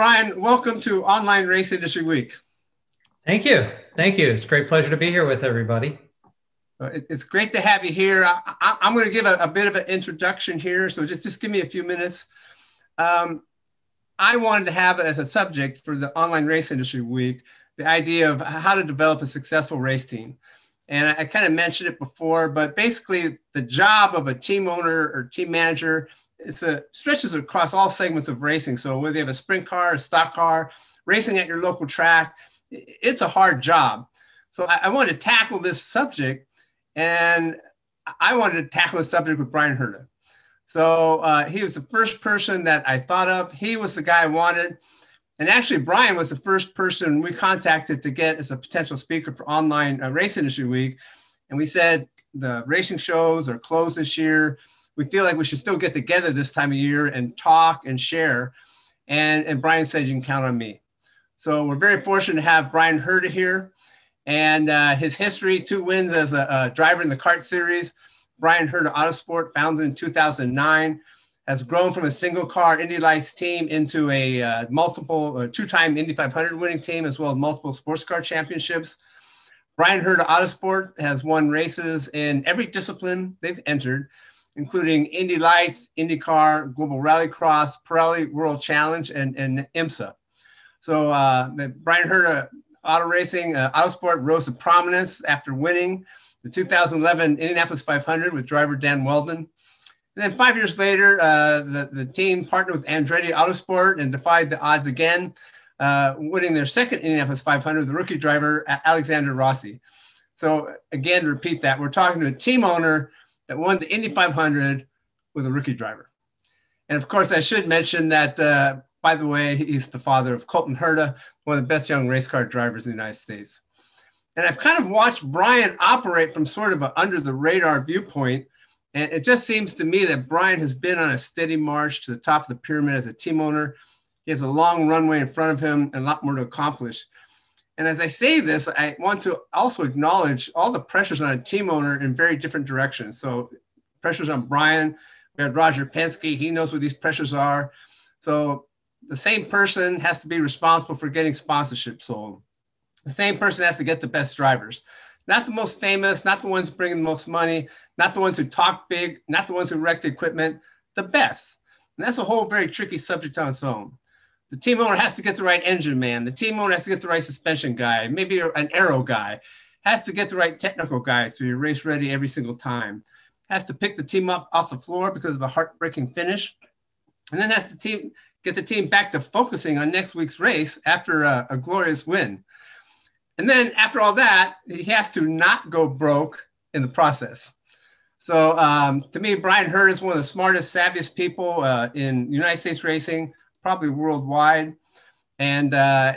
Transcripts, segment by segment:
Bryan, welcome to Online Race Industry Week. Thank you. Thank you. It's a great pleasure to be here with everybody. Uh, it's great to have you here. I, am going to give a, a, bit of an introduction here, so just, just give me a few minutes. Um, I wanted to have as a subject for the Online Race Industry Week the idea of how to develop a successful race team. And I, I kind of mentioned it before, but basically the job of a team owner or team manager is a, stretches across all segments of racing. So whether you have a sprint car, a stock car, racing at your local track, it's a hard job. So I, I wanted to tackle this subject, and I wanted to tackle the subject with Bryan Herta. So uh, he was the first person that I thought of. He was the guy I wanted. And actually, Bryan was the first person we contacted to get as a potential speaker for Online uh, Race Industry Week. And we said the racing shows are closed this year. We feel like we should still get together this time of year and talk and share. And, and Bryan said, You can count on me. So we're very fortunate to have Bryan Herta here. And uh, his history two wins as a, a driver in the CART series. Bryan Herta Autosport, founded in 2009 has grown from a single car Indy Lights team into a uh, multiple uh, two-time Indy 500 winning team, as well as multiple sports car championships. Bryan Herta Autosport has won races in every discipline they've entered, including Indy Lights, IndyCar, Global Rallycross, Pirelli World Challenge, and, and IMSA. So uh, the Bryan Herta Auto Racing uh, Autosport rose to prominence after winning the 2011 Indianapolis 500 with driver Dan Wheldon. And then five years later, uh, the, the team partnered with Andretti Autosport and defied the odds again, uh, winning their second Indianapolis 500 with rookie driver Alexander Rossi. So again, to repeat that, we're talking to a team owner that won the Indy 500 with a rookie driver. And of course, I should mention that, uh, by the way, he's the father of Colton Herta, one of the best young race car drivers in the United States. And I've kind of watched Bryan operate from sort of an under the radar viewpoint and it just seems to me that Bryan has been on a steady march to the top of the pyramid as a team owner. He has a long runway in front of him and a lot more to accomplish. And as I say this, I want to also acknowledge all the pressures on a team owner in very different directions. So, pressures on Bryan. We had Roger Penske. He knows what these pressures are. So, the same person has to be responsible for getting sponsorship sold. The same person has to get the best drivers not the most famous, not the ones bringing the most money, not the ones who talk big, not the ones who wreck the equipment, the best. And that's a whole very tricky subject on its own. The team owner has to get the right engine man. The team owner has to get the right suspension guy, maybe an aero guy, has to get the right technical guy so you're race ready every single time. Has to pick the team up off the floor because of a heartbreaking finish. And then has to team get the team back to focusing on next week's race after a, a glorious win. And then after all that, he has to not go broke in the process. So um, to me, Bryan Herta is one of the smartest, savviest people uh, in United States racing, probably worldwide. And uh,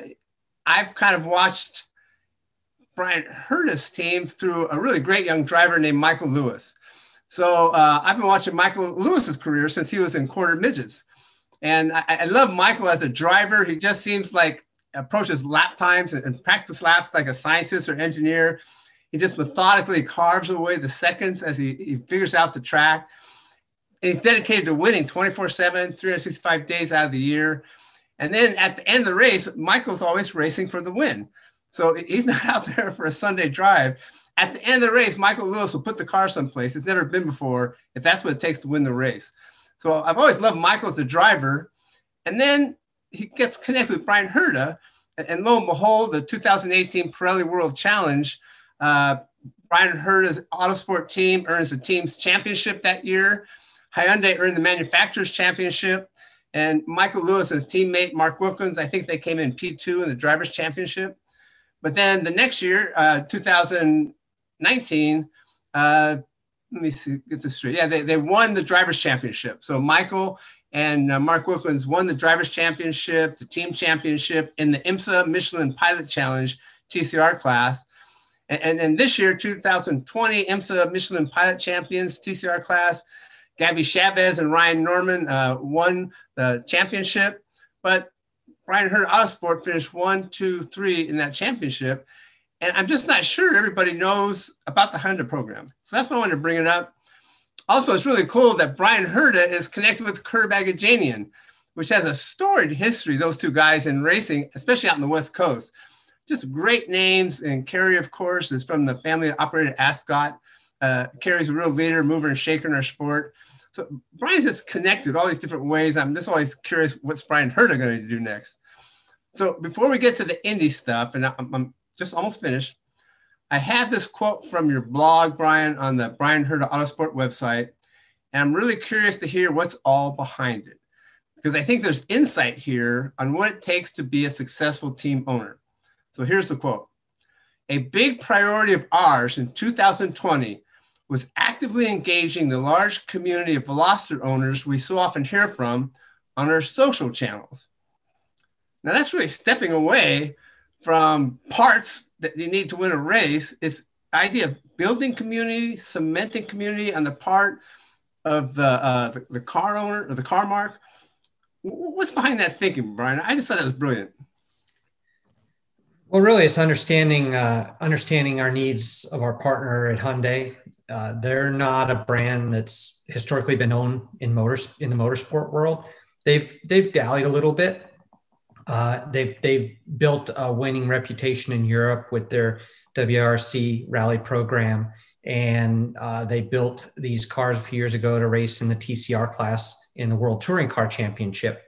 I've kind of watched Bryan Herta's team through a really great young driver named Michael Lewis. So uh, I've been watching Michael Lewis's career since he was in quarter midgets. And I, I love Michael as a driver. He just seems like approaches lap times and, and practice laps like a scientist or engineer. He just methodically carves away the seconds as he, he figures out the track. And he's dedicated to winning 24 7, 365 days out of the year. And then at the end of the race, Michael's always racing for the win. So he's not out there for a Sunday drive. At the end of the race, Michael Lewis will put the car someplace it's never been before if that's what it takes to win the race. So I've always loved Michael as the driver. And then he gets connected with Bryan Herta, and lo and behold, the 2018 Pirelli World Challenge, uh, Bryan Herta's Autosport team earns the team's championship that year. Hyundai earned the manufacturers championship, and Michael Lewis's teammate Mark Wilkins, I think they came in P2 in the drivers championship. But then the next year, uh, 2019, uh, let me see, get this straight. Yeah, they, they won the drivers championship. So Michael and uh, Mark Wilkins won the drivers championship, the team championship in the IMSA Michelin Pilot Challenge TCR class. And, and, and this year, 2020 IMSA Michelin Pilot Champions TCR class, Gabby Chaves and Ryan Norman uh, won the championship. But Bryan Herta Autosport finished one, two, three in that championship. And I'm just not sure everybody knows about the Honda program. So that's why I wanted to bring it up also, it's really cool that Bryan Herta is connected with Kurt Agajanian. which has a storied history, those two guys in racing, especially out in the West Coast. Just great names. And Cary, of course, is from the family that operated Ascot. Uh, Cary's a real leader, mover, and shaker in our sport. So Bryan's just connected all these different ways. I'm just always curious what's Bryan Herta going to do next. So before we get to the Indy stuff, and I'm, I'm just almost finished, I have this quote from your blog, Bryan, on the Bryan Herta Autosport website. And I'm really curious to hear what's all behind it because I think there's insight here on what it takes to be a successful team owner. So here's the quote A big priority of ours in 2020 was actively engaging the large community of Veloster owners we so often hear from on our social channels. Now, that's really stepping away from parts that you need to win a race. It's the idea of building community, cementing community on the part of the, uh, the, the car owner or the car marque. What's behind that thinking, Bryan? I just thought that was brilliant. Well, really, it's understanding uh, understanding our needs of our partner at Hyundai. Uh, they're not a brand that's historically been owned in motors in the motorsport world. They've they've dallied a little bit. Uh, they've they've built a winning reputation in Europe with their WRC rally program, and uh, they built these cars a few years ago to race in the TCR class in the World Touring Car Championship.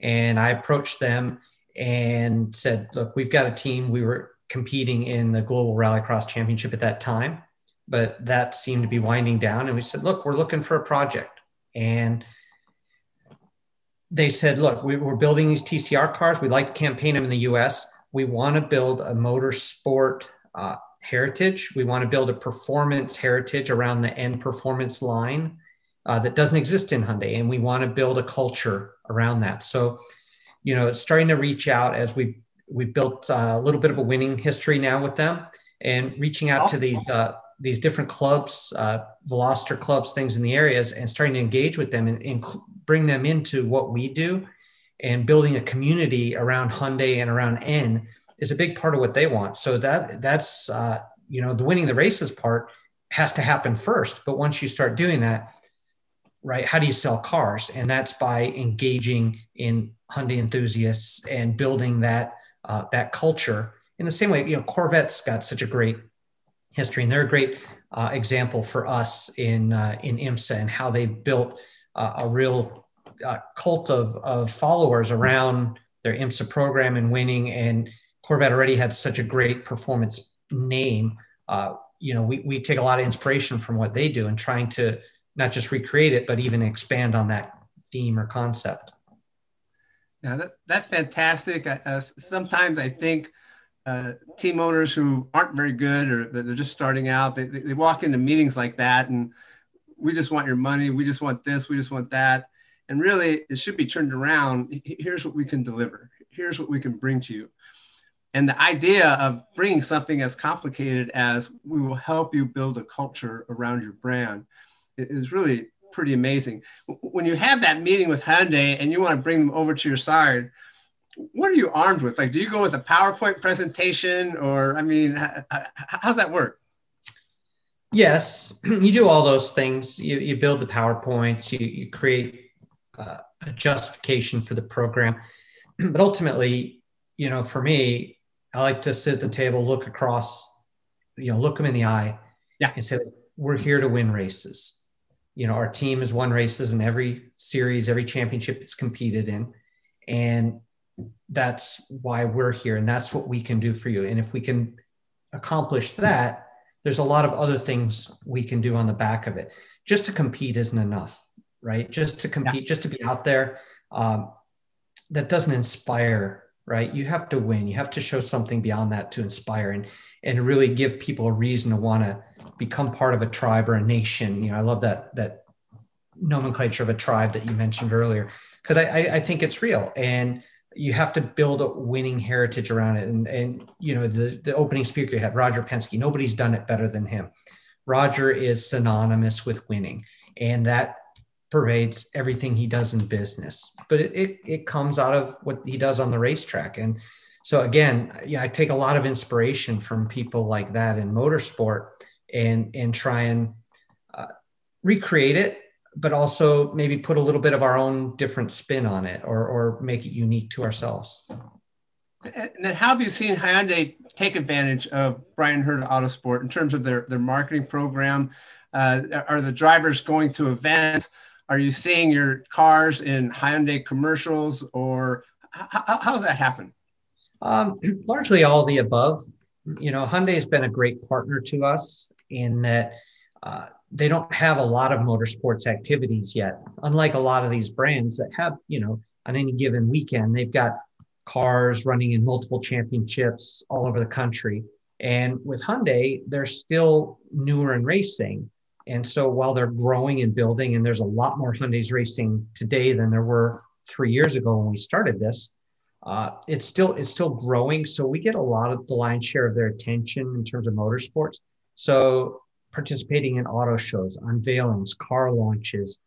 And I approached them and said, "Look, we've got a team. We were competing in the Global Rallycross Championship at that time, but that seemed to be winding down. And we said, look, we're looking for a project. And they said, look, we, are building these TCR cars. We'd like to campaign them in the US. We want to build a motorsport uh, heritage. We want to build a performance heritage around the N performance line uh, that doesn't exist in Hyundai. And we want to build a culture around that. So, you know, it's starting to reach out as we we built uh, a little bit of a winning history now with them and reaching out awesome. to these uh, these different clubs, uh, Veloster clubs, things in the areas, and starting to engage with them and, and bring them into what we do, and building a community around Hyundai and around N is a big part of what they want. So that that's uh, you know the winning the races part has to happen first, but once you start doing that, right? How do you sell cars? And that's by engaging in Hyundai enthusiasts and building that uh, that culture. In the same way, you know, Corvette's got such a great history, and they're a great uh, example for us in uh, in IMSA and how they've built uh, a real uh, cult of of followers around their IMSA program and winning. And Corvette already had such a great performance name. Uh, you know, we we take a lot of inspiration from what they do and trying to not just recreate it, but even expand on that theme or concept. Yeah, that, that's fantastic. Uh, sometimes I think uh, team owners who aren't very good or they're just starting out, they, they walk into meetings like that and we just want your money. We just want this. We just want that. And really, it should be turned around. Here's what we can deliver. Here's what we can bring to you. And the idea of bringing something as complicated as we will help you build a culture around your brand is really pretty amazing. When you have that meeting with Hyundai and you want to bring them over to your side, what are you armed with? Like, do you go with a PowerPoint presentation or, I mean, how's that work? Yes, you do all those things. You, you build the PowerPoints, you, you create uh, a justification for the program. But ultimately, you know, for me, I like to sit at the table, look across, you know, look them in the eye yeah. and say, we're here to win races you know our team has won races in every series every championship it's competed in. And that's why we're here and that's what we can do for you. And if we can accomplish that there's a lot of other things we can do on the back of it. Just to compete isn't enough right? Just to compete yeah. just to be out there um, that doesn't inspire right? You have to win. You have to show something beyond that to inspire and and really give people a reason to want to become part of a tribe or a nation. You know, I love that that nomenclature of a tribe that you mentioned earlier because I, I, I think it's real and you have to build a winning heritage around it. And and you know the the opening speaker you had Roger Penske. Nobody's done it better than him. Roger is synonymous with winning, and that pervades everything he does in business. But it, it, it comes out of what he does on the racetrack. And so again, yeah, I take a lot of inspiration from people like that in motorsport and and try and uh, recreate it but also maybe put a little bit of our own different spin on it or, or make it unique to ourselves. And then how have you seen Hyundai take advantage of Bryan Herta Autosport in terms of their, their marketing program? Uh, are the drivers going to events? Are you seeing your cars in Hyundai commercials or how, how does that happen? Um, largely all the above. You know, Hyundai has been a great partner to us in that uh, they don't have a lot of motorsports activities yet. Unlike a lot of these brands that have, you know, on any given weekend, they've got cars running in multiple championships all over the country. And with Hyundai, they're still newer in racing. And so while they're growing and building, and there's a lot more Hyundais racing today than there were three years ago when we started this, uh, it's still it's still growing. So we get a lot of the lion's share of their attention in terms of motorsports. So participating in auto shows, unveilings, car launches,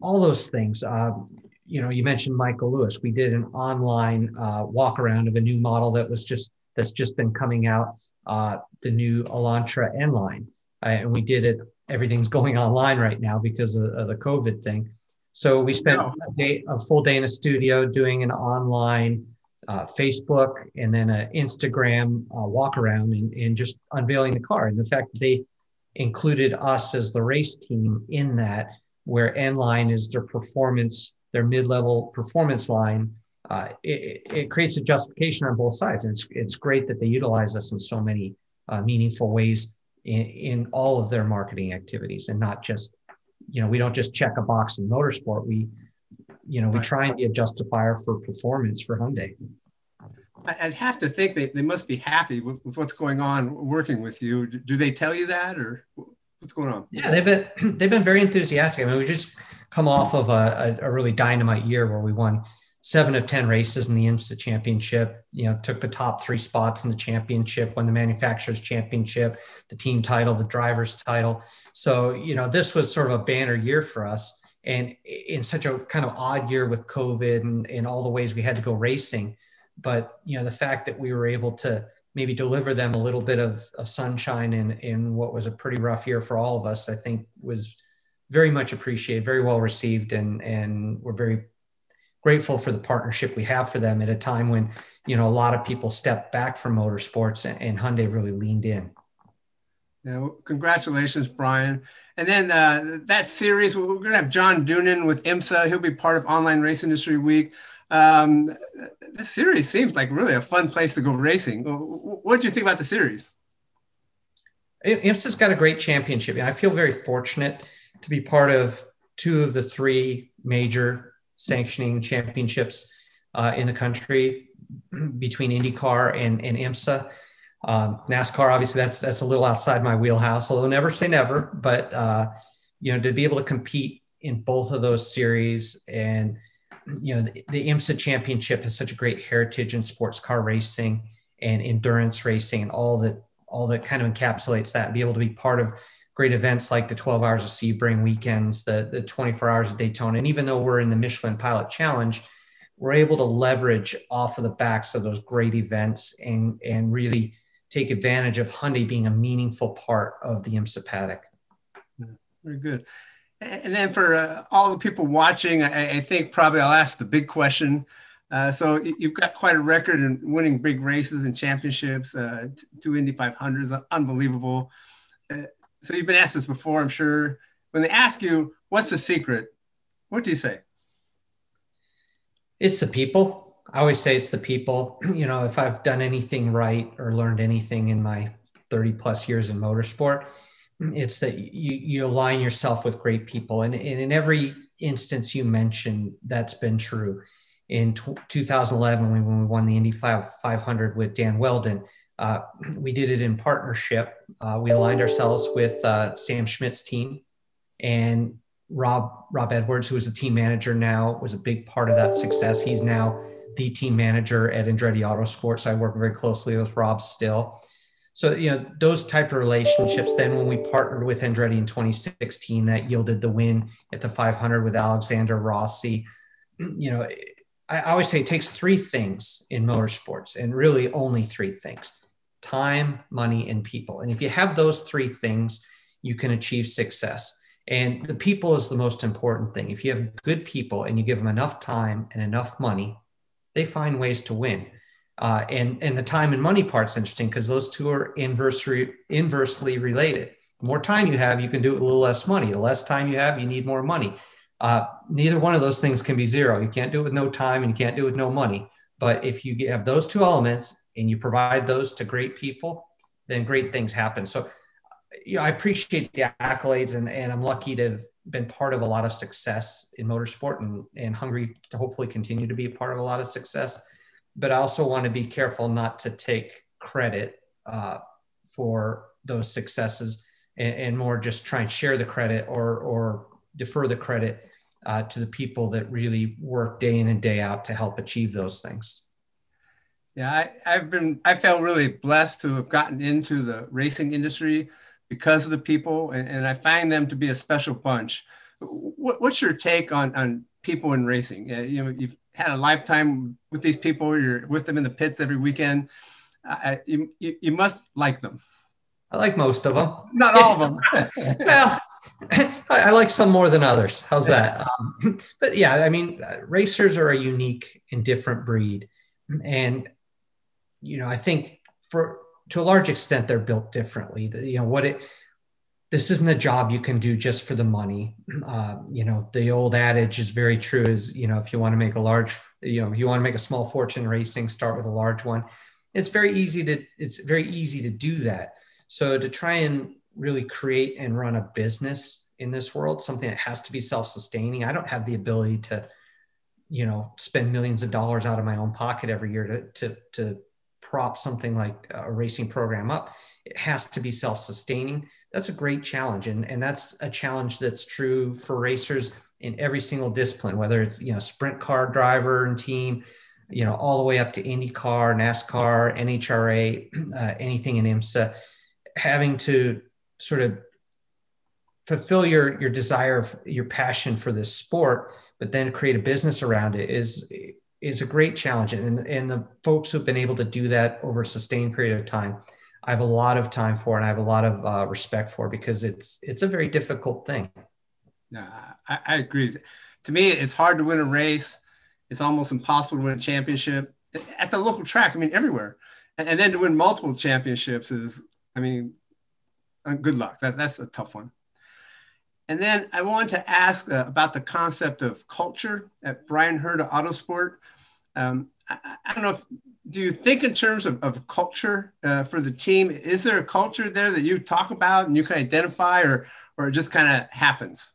all those things. Um, you know, you mentioned Michael Lewis. We did an online uh, walk around of a new model that was just that's just been coming out, uh, the new Elantra N line, uh, and we did it. Everything's going online right now because of, of the COVID thing. So we spent a, day, a, full day in a studio doing an online uh, Facebook and then an Instagram uh, walk around and, and just unveiling the car. And the fact that they included us as the race team in that, where N line is their performance, their mid-level performance line. Uh, it, it, creates a justification on both sides, and it's, it's great that they utilize us in so many uh, meaningful ways in, in all of their marketing activities, and not just, you know, we don't just check a box in motorsport. We, you know, we try and be a justifier for performance for Hyundai. I'd have to think they, they must be happy with, with what's going on working with you. Do they tell you that or what's going on? Yeah, they've been they've been very enthusiastic. I mean, we just come off of a, a, a really dynamite year where we won seven of 10 races in the IMSA championship, you know, took the top three spots in the championship, won the manufacturers championship, the team title, the driver's title. So, you know, this was sort of a banner year for us. And in such a kind of odd year with COVID and, and all the ways we had to go racing, but you know the fact that we were able to maybe deliver them a little bit of, of sunshine in in what was a pretty rough year for all of us i think was very much appreciated very well received and and we're very grateful for the partnership we have for them at a time when you know a lot of people stepped back from motorsports and, and Hyundai really leaned in. Yeah, congratulations, Bryan. And then uh, that series, we're going to have John Doonan with IMSA. He'll be part of Online Race Industry Week. Um, this series seems like really a fun place to go racing. What did you think about the series? IMSA's got a great championship. I feel very fortunate to be part of two of the three major sanctioning championships uh, in the country between IndyCar and, and IMSA. Um, NASCAR, obviously, that's that's a little outside my wheelhouse. Although never say never, but uh, you know, to be able to compete in both of those series and you know, the, the IMSA championship has such a great heritage in sports car racing and endurance racing and all that, all that kind of encapsulates that and be able to be part of great events like the 12 hours of Sebring weekends, the, the 24 hours of Daytona. And even though we're in the Michelin Pilot Challenge, we're able to leverage off of the backs of those great events and, and really take advantage of Hyundai being a meaningful part of the IMSA paddock. Very good. And then for uh, all the people watching, I, I, think probably I'll ask the big question. Uh, so you've got quite a record in winning big races and championships, uh, two Indy 500s, unbelievable. Uh, so you've been asked this before, I'm sure. When they ask you, what's the secret? What do you say? It's the people. I always say it's the people. You know, if I've done anything right or learned anything in my 30 plus years in motorsport, it's that you, you align yourself with great people. And, and in every instance you mentioned, that's been true. In t- 2011, when we won the Indy 500 with Dan Wheldon, uh, we did it in partnership. Uh, we aligned ourselves with uh, Sam Schmidt's team, and Rob Rob Edwards, who is the team manager now, was a big part of that success. He's now the team manager at Andretti Autosport, so I work very closely with Rob still. So you know those type of relationships then when we partnered with andretti in 2016 that yielded the win at the 500 with alexander rossi. You know i always say it takes three things in motorsports and really only three things time money and people. And if you have those three things you can achieve success. And the people is the most important thing. If you have good people and you give them enough time and enough money, they find ways to win. Uh, and and the time and money part's interesting because those two are inversely inversely related. The more time you have, you can do it with a little less money. The less time you have, you need more money. Uh, neither one of those things can be zero. You can't do it with no time, and you can't do it with no money. But if you have those two elements and you provide those to great people, then great things happen. So you know, I appreciate the accolades and, and I'm lucky to have been part of a lot of success in motorsport and, and hungry to hopefully continue to be a part of a lot of success. But I also want to be careful not to take credit uh, for those successes and, and, more just try and share the credit or, or defer the credit uh, to the people that really work day in and day out to help achieve those things. Yeah, I, I've been, I felt really blessed to have gotten into the racing industry because of the people, and, and I find them to be a special bunch. What, what's your take on, on people in racing? Uh, you know, you've had a lifetime with these people. You're with them in the pits every weekend. Uh, you, you, you must like them. I like most of them. Not all of them. well, I, like some more than others. How's that? Um, but yeah, I mean, uh, racers are a unique and different breed, and you know, I think for to a large extent they're built differently. You know what it this isn't a job you can do just for the money. Uh, you know the old adage is very true is you know if you want to make a large you know if you want to make a small fortune racing start with a large one. It's very easy to it's very easy to do that. So to try and really create and run a business in this world something that has to be self-sustaining i don't have the ability to you know spend millions of dollars out of my own pocket every year to to to prop something like a racing program up, it has to be self-sustaining. That's a great challenge. And, and that's a challenge that's true for racers in every single discipline, whether it's, you know, sprint car driver and team, you know, all the way up to IndyCar, NASCAR, NHRA, uh, anything in IMSA, having to sort of fulfill your your desire, your passion for this sport, but then create a business around it is is a great challenge. And, and the folks who've been able to do that over a sustained period of time, I have a lot of time for and I have a lot of uh, respect for because it's it's a very difficult thing. Yeah, I, I, agree. To me, it's hard to win a race. It's almost impossible to win a championship at the local track. I mean, everywhere, and, and then to win multiple championships is, I mean, uh, good luck. That, that's a tough one. And then I wanted to ask uh, about the concept of culture at Bryan Herta Autosport. Um, I, I, don't know if, do you think in terms of, of culture uh, for the team? Is there a culture there that you talk about and you can identify or, or it just kind of happens?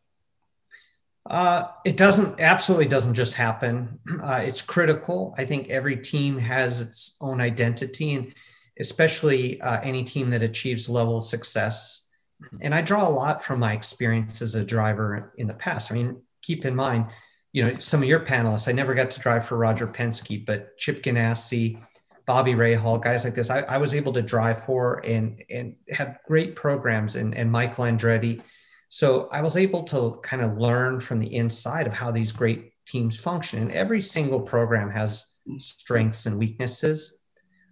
Uh, it doesn't, absolutely doesn't just happen. Uh, it's critical. I think every team has its own identity and especially uh, any team that achieves level of success and I draw a lot from my experience as a driver in the past. I mean, keep in mind, you know, some of your panelists, I never got to drive for Roger Penske, but Chip Ganassi, Bobby Rahal, guys like this, I, I, was able to drive for and and have great programs and, and Michael Andretti. So I was able to kind of learn from the inside of how these great teams function. And every single program has strengths and weaknesses.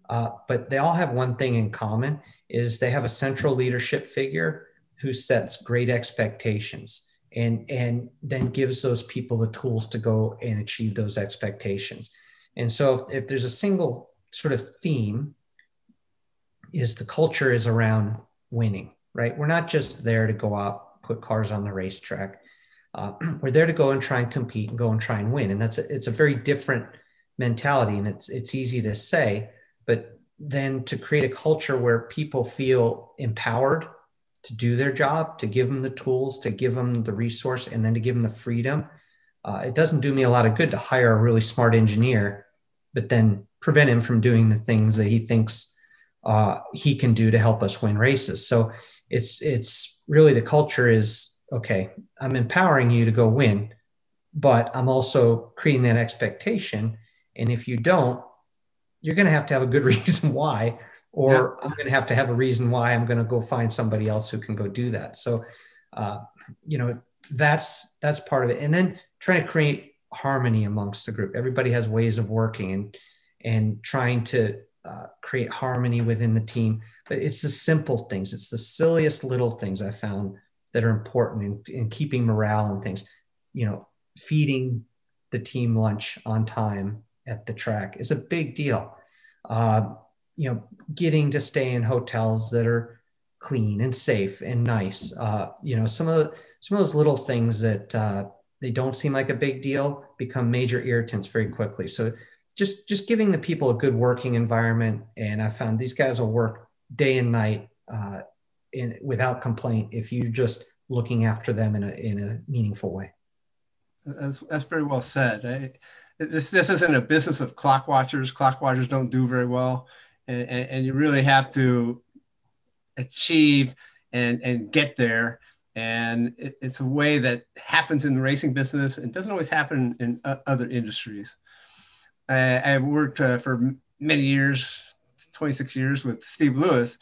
Uh, but they all have one thing in common is they have a central leadership figure who sets great expectations and and then gives those people the tools to go and achieve those expectations. And so if, there's a single sort of theme is the culture is around winning right? We're not just there to go out put cars on the racetrack. Uh, we're there to go and try and compete and go and try and win. And that's a, it's a very different mentality. And it's it's easy to say but then to create a culture where people feel empowered to do their job, to give them the tools, to give them the resource, and then to give them the freedom. Uh, it doesn't do me a lot of good to hire a really smart engineer, but then prevent him from doing the things that he thinks uh, he can do to help us win races. So it's it's really the culture is okay. I'm empowering you to go win, but I'm also creating that expectation. And if you don't, you're going to have to have a good reason why, or yeah. I'm going to have to have a reason why I'm going to go find somebody else who can go do that. So, uh, you know, that's that's part of it. And then trying to create harmony amongst the group. Everybody has ways of working and and trying to uh, create harmony within the team. But it's the simple things. It's the silliest little things I found that are important in, in keeping morale and things. You know, feeding the team lunch on time at the track is a big deal. Uh, you know, getting to stay in hotels that are clean and safe and nice. Uh, you know, some of the, some of those little things that uh, they don't seem like a big deal become major irritants very quickly. So just just giving the people a good working environment, and I found these guys will work day and night uh, in without complaint if you just looking after them in a in a meaningful way. That's that's very well said. I, this this isn't a business of clock watchers. Clock watchers don't do very well, and, and, and you really have to achieve and and get there. And it, it's a way that happens in the racing business and doesn't always happen in other industries. I, I've worked uh, for many years, 26 years with Steve Lewis,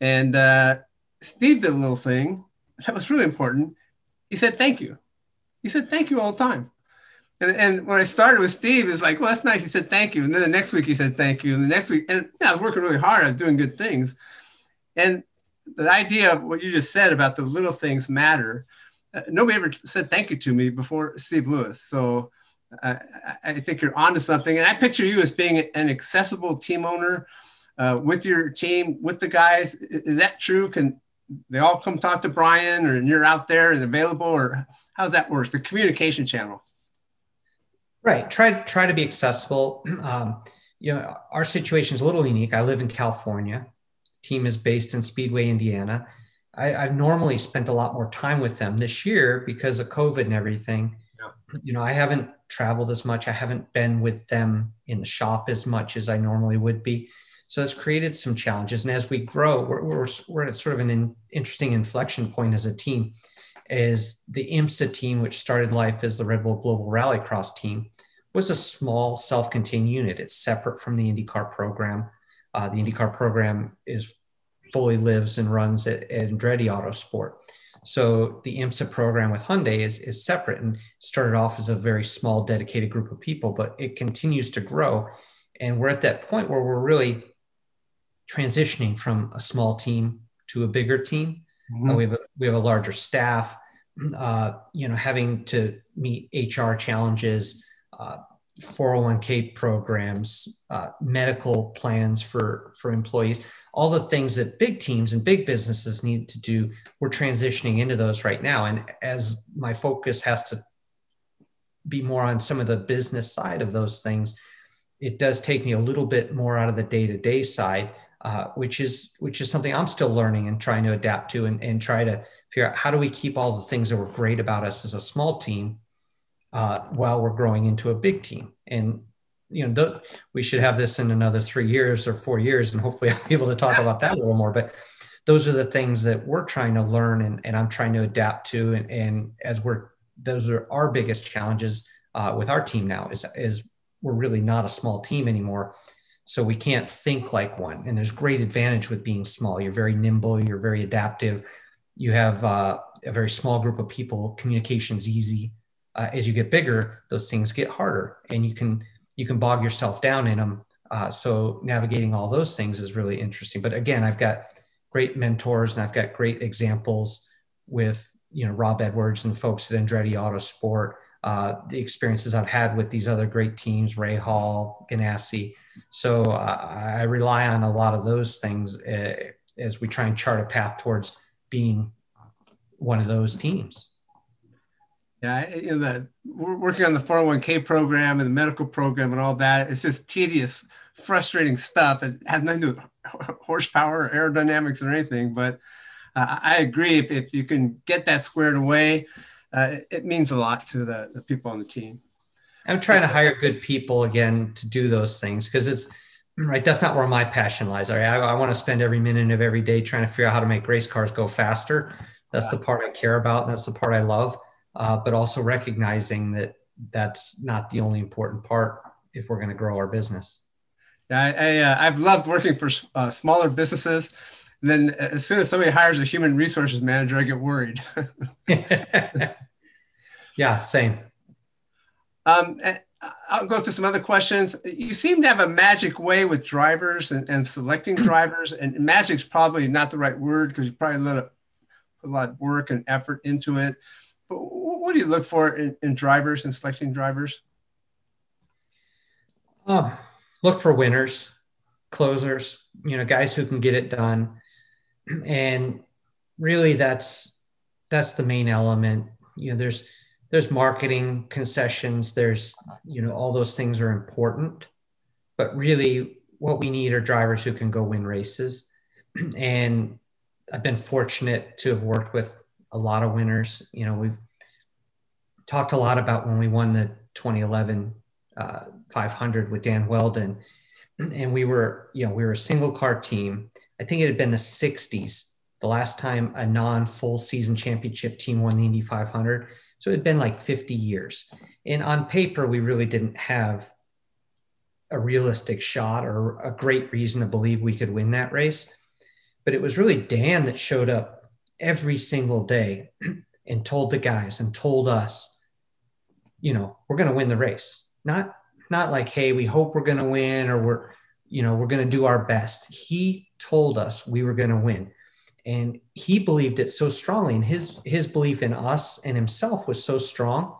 and uh, Steve did a little thing that was really important. He said, thank you. He said, thank you all the time. And, and when I started with Steve, it's like, well, that's nice. He said, thank you. And then the next week he said, thank you. And the next week, and yeah, I was working really hard. I was doing good things. And the idea of what you just said about the little things matter, uh, nobody ever said thank you to me before Steve Lewis. So I, I think you're onto something. And I picture you as being an accessible team owner uh, with your team, with the guys. Is that true? Can they all come talk to Bryan or you're out there and available or how's that work? The communication channel. Right. Try, try to be accessible. Um, you know, our situation is a little unique. I live in California. team is based in Speedway, Indiana. I, have normally spent a lot more time with them this year because of COVID and everything. Yeah. You know, I haven't traveled as much. I haven't been with them in the shop as much as I normally would be. So it's created some challenges. And as we grow, we're, we're, we're at sort of an in, interesting inflection point as a team. Is the IMSA team, which started life as the Red Bull Global Rallycross team, was a small self-contained unit. It's separate from the IndyCar program. Uh, the IndyCar program is fully lives and runs at, at Andretti Autosport. So the IMSA program with Hyundai is, is separate and started off as a very small dedicated group of people, but it continues to grow. And we're at that point where we're really transitioning from a small team to a bigger team. Mm-hmm. Uh, we have a, we have a larger staff. Uh, you know, having to meet HR challenges, uh, 401k programs, uh, medical plans for for employees, all the things that big teams and big businesses need to do. We're transitioning into those right now, and as my focus has to be more on some of the business side of those things, it does take me a little bit more out of the day to day side uh, which is which is something I'm still learning and trying to adapt to and, and try to figure out how do we keep all the things that were great about us as a small team uh, while we're growing into a big team. And you know, we should have this in another three years or four years, and hopefully I'll be able to talk about that a little more. But those are the things that we're trying to learn and, and I'm trying to adapt to. And, and as we're those are our biggest challenges uh, with our team now is is we're really not a small team anymore so we can't think like one. And there's great advantage with being small. You're very nimble, you're very adaptive. You have uh, a very small group of people, communication's easy. Uh, as you get bigger, those things get harder and you can you can bog yourself down in them. Uh, so navigating all those things is really interesting. But again, I've got great mentors and I've got great examples with you know Rob Edwards and the folks at Andretti Autosport, uh, the experiences I've had with these other great teams, Rahal, Ganassi. So uh, I rely on a lot of those things uh, as we try and chart a path towards being one of those teams. Yeah, you know, the, we're working on the 401k program and the medical program and all that. It's just tedious, frustrating stuff. It has nothing to do with horsepower or aerodynamics or anything. But uh, I agree. If, if you can get that squared away, uh, it, means a lot to the, the people on the team. I'm trying to hire good people again to do those things because it's right. That's not where my passion lies. Right? I, I want to spend every minute of every day trying to figure out how to make race cars go faster. That's the part I care about. That's the part I love. Uh, but also recognizing that that's not the only important part if we're going to grow our business. Yeah, I, I, uh, loved working for uh, smaller businesses. And then as soon as somebody hires a human resources manager, I get worried. yeah, same. Um, I'll go through some other questions. You seem to have a magic way with drivers and, and selecting drivers, and magic's probably not the right word because you probably let a, a lot of work and effort into it. But what do you look for in, in drivers and selecting drivers? Um, look for winners, closers, you know, guys who can get it done. And really that's that's the main element. You know, there's there's marketing concessions, there's you know, all those things are important. But really what we need are drivers who can go win races. And I've been fortunate to have worked with a lot of winners. You know, we've talked a lot about when we won the 2011 uh, 500 with Dan Wheldon, and we were, you know, we were a single car team. I think it had been the 60s the last time a non full season championship team won the Indy 500. So it had been like 50 years. And on paper, we really didn't have a realistic shot or a great reason to believe we could win that race. But it was really Dan that showed up every single day and told the guys and told us, you know, we're going to win the race. Not not like, hey, we hope we're going to win or we're, you know, we're going to do our best. He told us we were going to win. And he believed it so strongly. And his his belief in us and himself was so strong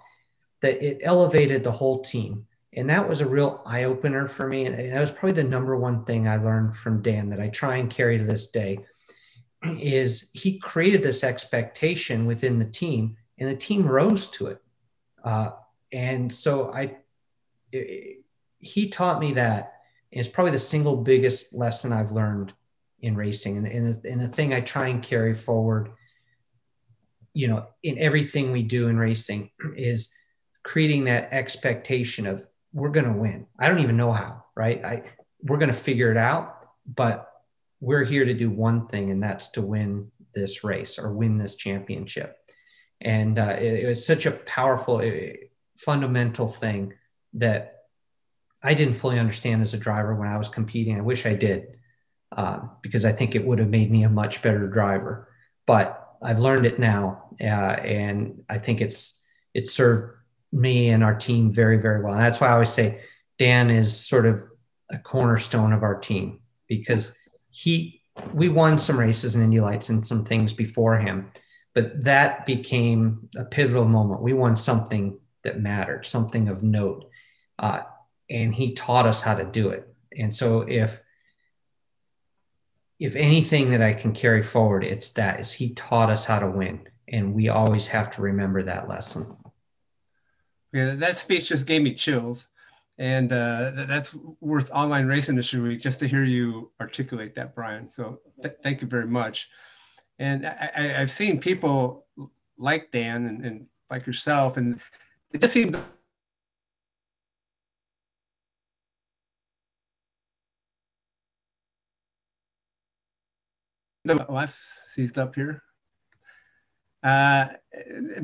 that it elevated the whole team. And that was a real eye opener for me. And that was probably the number one thing I learned from Dan that I try and carry to this day is he created this expectation within the team and the team rose to it. Uh, and so I, it, he taught me that. And it's probably the single biggest lesson I've learned in racing. And, and, the, and the thing I try and carry forward, you know, in everything we do in racing is creating that expectation of we're going to win. I don't even know how, right? I, we're going to figure it out, but we're here to do one thing, and that's to win this race or win this championship. And uh, it, it, was such a powerful, uh, fundamental thing that I didn't fully understand as a driver when I was competing. I wish I did, uh, because I think it would have made me a much better driver. But I've learned it now, uh, and I think it's it's served me and our team very, very well. And that's why I always say Dan is sort of a cornerstone of our team because he we won some races in Indy Lights and some things before him, but that became a pivotal moment. We won something that mattered, something of note, uh, and he taught us how to do it. And so, if if anything that I can carry forward, it's that is he taught us how to win, and we always have to remember that lesson. Yeah, that speech just gave me chills and uh, that's worth online race industry week just to hear you articulate that brian so th- thank you very much and I, have seen people like dan and, and, like yourself and it just seems the I've seized up here. Uh,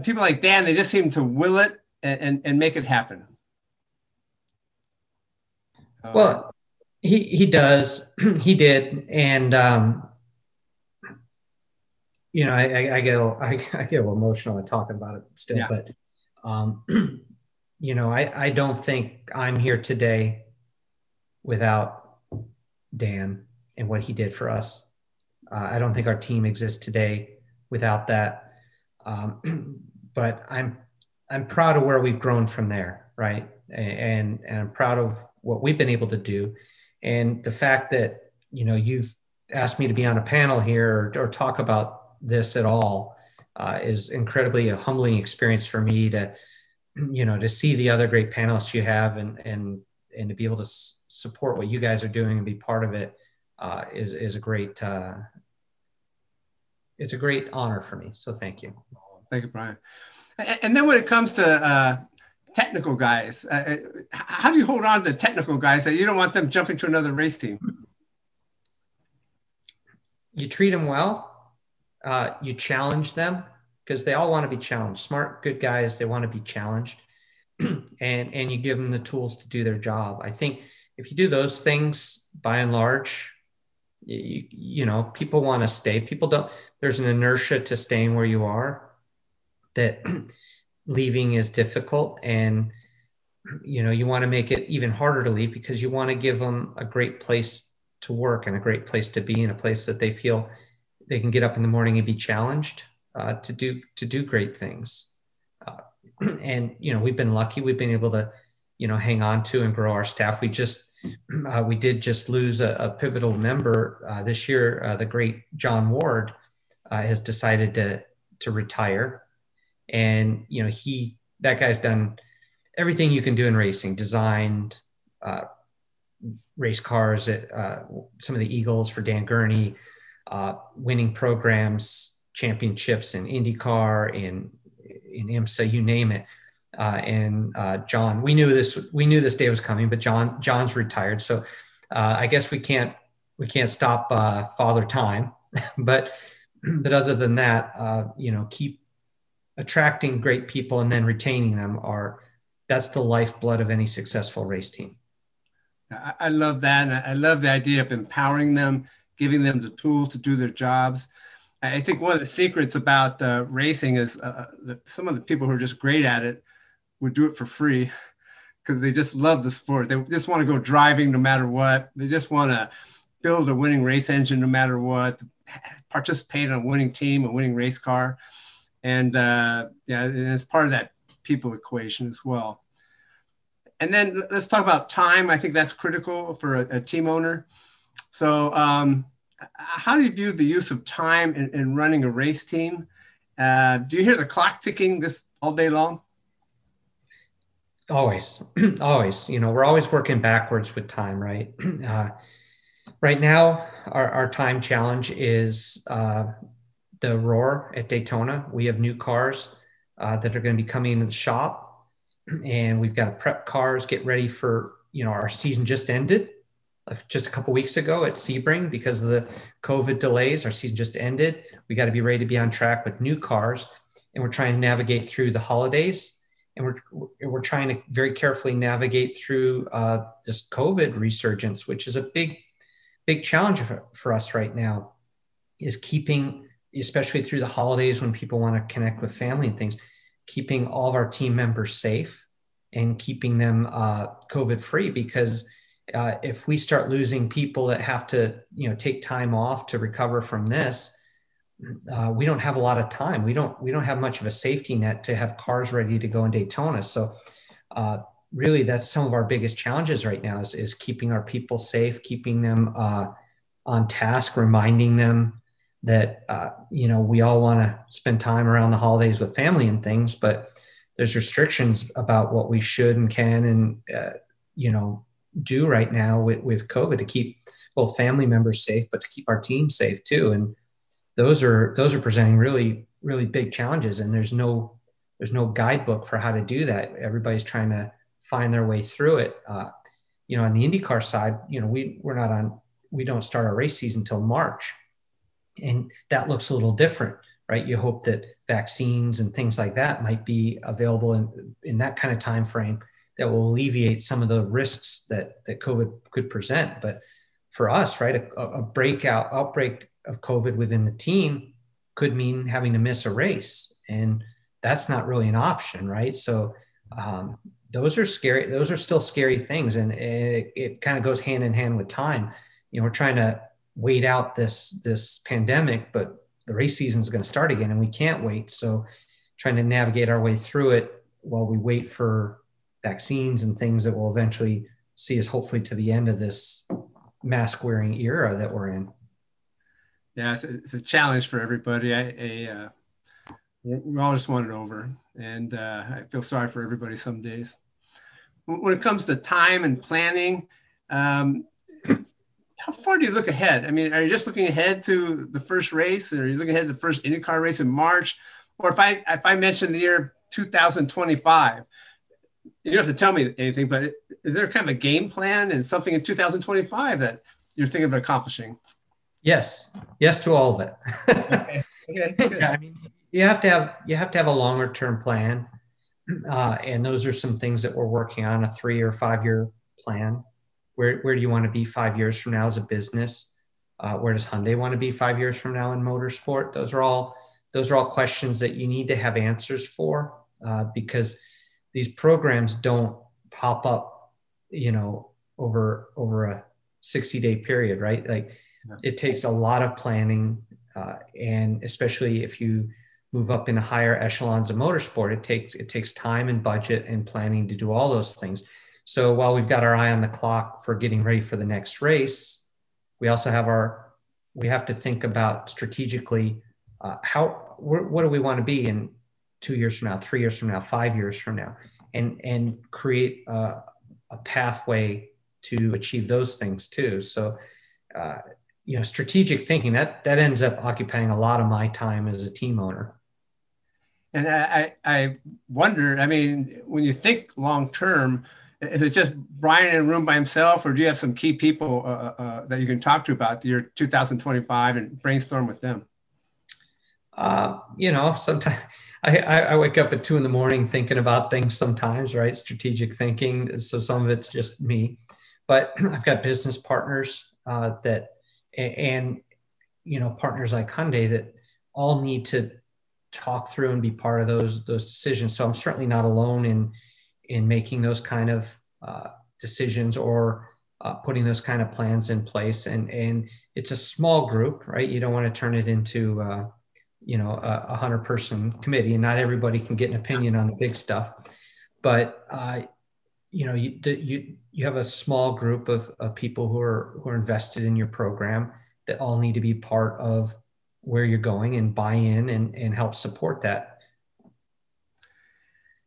people like Dan, they just seem to will it and, and, and make it happen. Uh, well, he he does. he did, and um, you know, I, I, get a, I, I get emotional talking about it still, yeah. but um, you know, I I don't think I'm here today without Dan and what he did for us. Uh, I don't think our team exists today without that. Um, but I'm I'm proud of where we've grown from there, right? And and I'm proud of what we've been able to do, and the fact that you know you've asked me to be on a panel here or, or talk about this at all uh, is incredibly a humbling experience for me to you know to see the other great panelists you have and and and to be able to s- support what you guys are doing and be part of it uh, is is a great uh, it's a great honor for me. So thank you. Thank you, Bryan. And then when it comes to uh, technical guys, uh, uh, how do you hold on to technical guys that you don't want them jumping to another race team? You treat them well. Uh, you challenge them because they all want to be challenged. Smart, good guys, they want to be challenged, and and you give them the tools to do their job. I think if you do those things, by and large, you, you know people want to stay. People don't. There's an inertia to staying where you are that leaving is difficult and you know you want to make it even harder to leave because you want to give them a great place to work and a great place to be in a place that they feel they can get up in the morning and be challenged uh, to do to do great things. Uh, and you know, we've been lucky. We've been able to, you know, hang on to and grow our staff. We just uh, we did just lose a, a pivotal member uh, this year. Uh, the great John Ward uh, has decided to to retire, and you know he that guy's done everything you can do in racing, designed uh, race cars at uh, some of the Eagles for Dan Gurney, winning programs, championships in IndyCar, in in IMSA, you name it uh, and uh, John. We knew this. We knew this day was coming, but John John's retired, so uh, I guess we can't we can't stop uh, Father Time. but but other than that, uh, you know, keep attracting great people and then retaining them are that's the lifeblood of any successful race team. I, love that, and I love the idea of empowering them, giving them the tools to do their jobs. I think one of the secrets about uh, racing is uh, some of the people who are just great at it would do it for free because they just love the sport. They just want to go driving no matter what. They just want to build a winning race engine no matter what, participate in a winning team, a winning race car. And uh, yeah, and it's part of that people equation as well. And then let's talk about time. I think that's critical for a, a team owner. So, um, how do you view the use of time in, in running a race team? Uh, do you hear the clock ticking this all day long? always always you know we're always working backwards with time right uh, right now our, our time challenge is uh, the roar at daytona. We have new cars uh, that are going to be coming into the shop. And we've got to prep cars get ready for you know our season just ended uh, just a couple weeks ago at sebring. Because of the covid delays our season just ended. We got to be ready to be on track with new cars. And we're trying to navigate through the holidays. And we're we're trying to very carefully navigate through uh, this COVID resurgence, which is a big big challenge for, for us right now. Is keeping, especially through the holidays when people want to connect with family and things, keeping all of our team members safe and keeping them uh, COVID free because. Uh, if we start losing people that have to, you know, take time off to recover from this, uh, we don't have a lot of time. We don't we don't have much of a safety net to have cars ready to go in Daytona. So uh, really, that's some of our biggest challenges right now is, is keeping our people safe, keeping them uh, on task, reminding them that uh, you know we all want to spend time around the holidays with family and things, but there's restrictions about what we should and can and uh, you know do right now with, with COVID to keep both family members safe, but to keep our team safe too. And those are those are presenting really really big challenges and there's no there's no guidebook for how to do that. Everybody's trying to find their way through it. Uh, you know on the indycar side you know we we're not on we don't start our race season until march and that looks a little different right you hope that vaccines and things like that might be available in, in that kind of time frame that will alleviate some of the risks that that covid could present but for us right a, a breakout outbreak of COVID within the team could mean having to miss a race. And that's not really an option, right? So um, those are scary. Those are still scary things. And it, it kind of goes hand in hand with time. You know, we're trying to wait out this, this pandemic, but the race season is going to start again and we can't wait. So trying to navigate our way through it while we wait for vaccines and things that will eventually see us hopefully to the end of this mask wearing era that we're in yeah, it's a, it's a challenge for everybody. I, I uh, we all just want it over, and uh, I feel sorry for everybody some days. When it comes to time and planning, um, how far do you look ahead? I mean, are you just looking ahead to the first race, or are you looking ahead to the first IndyCar race in March? Or if I if I mention the year 2025, you don't have to tell me anything, but is there kind of a game plan and something in 2025 that you're thinking of accomplishing? Yes, yes to all of it. okay. Okay. yeah, I mean, you have to have you have to have a longer term plan, uh, and those are some things that we're working on a three or five year plan. Where where do you want to be five years from now as a business? Uh, where does Hyundai want to be five years from now in motorsport? Those are all those are all questions that you need to have answers for uh, because these programs don't pop up, you know, over over a 60 day period, right? Like it takes a lot of planning, uh, and especially if you move up into higher echelons of motorsport, it takes it takes time and budget and planning to do all those things. So while we've got our eye on the clock for getting ready for the next race, we also have our we have to think about strategically uh, how what do we want to be in two years from now, three years from now, five years from now, and and create a, a pathway to achieve those things too. So. Uh, you know strategic thinking that that ends up occupying a lot of my time as a team owner and I, I wonder, I mean, when you think long term, is it just Bryan in a room by himself, or do you have some key people uh, uh, uh that you can talk to about the year 2025 and brainstorm with them? Uh, you know, sometimes I, I wake up at two in the morning thinking about things sometimes, right? Strategic thinking. So some of it's just me, but I've got business partners uh, that, and, you know, partners like Hyundai that all need to talk through and be part of those those decisions. So I'm certainly not alone in in making those kind of uh, decisions or uh, putting those kind of plans in place. And and it's a small group, right? You don't want to turn it into uh, you know a, a hundred person committee, and not everybody can get an opinion on the big stuff. But uh, you know you you you have a small group of, of people who are who are invested in your program that all need to be part of where you're going and buy in and, and help support that.